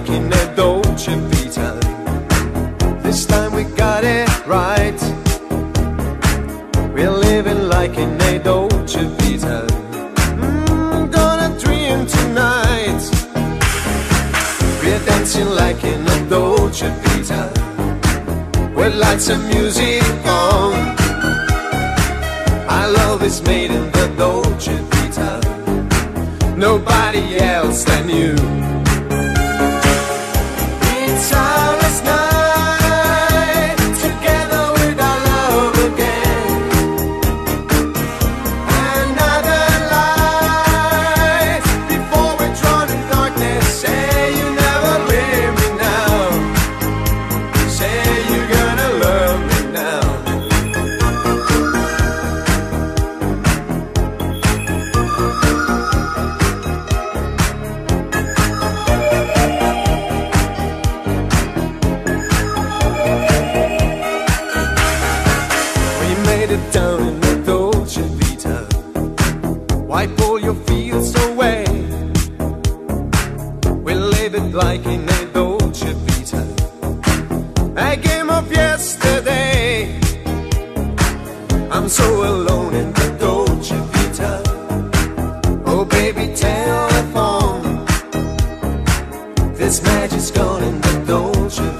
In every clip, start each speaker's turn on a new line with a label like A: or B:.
A: making a Dolce Vita. This time we got it right. We're living like in a Dolce Vita. Mm, gonna dream tonight. We're dancing like in a Dolce Vita. With lights and music on. Our love is made in the Dolce Vita. Nobody else than you. Time. it like in a Dolce Vita. I came up yesterday. I'm so alone in the Dolce Vita. Oh, baby, telephone. This magic's gone in the Dolce Vita.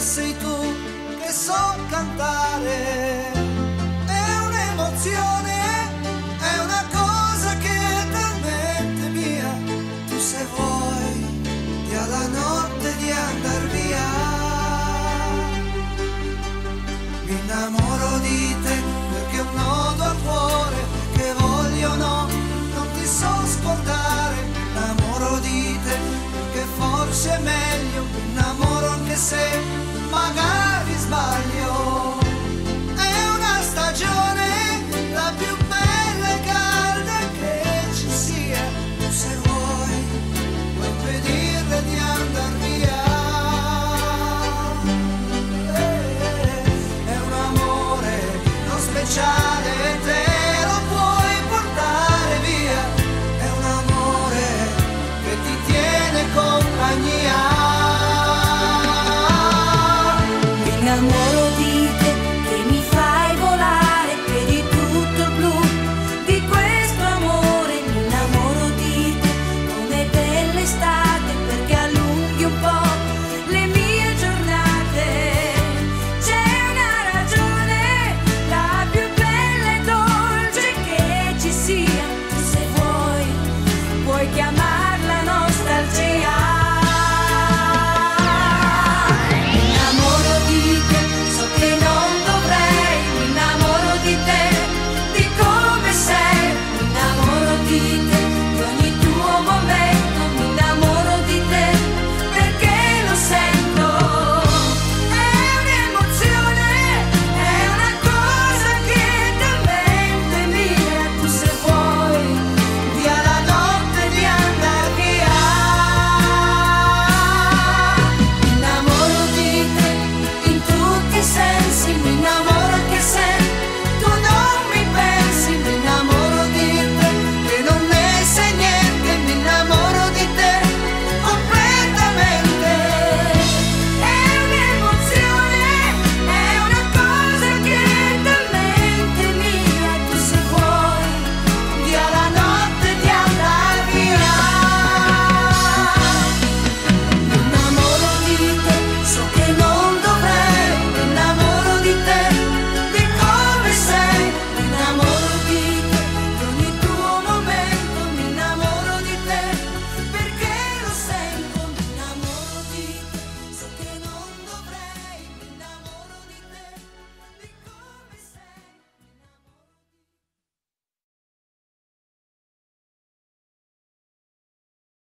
B: sei tu che so cantare, è un'emozione.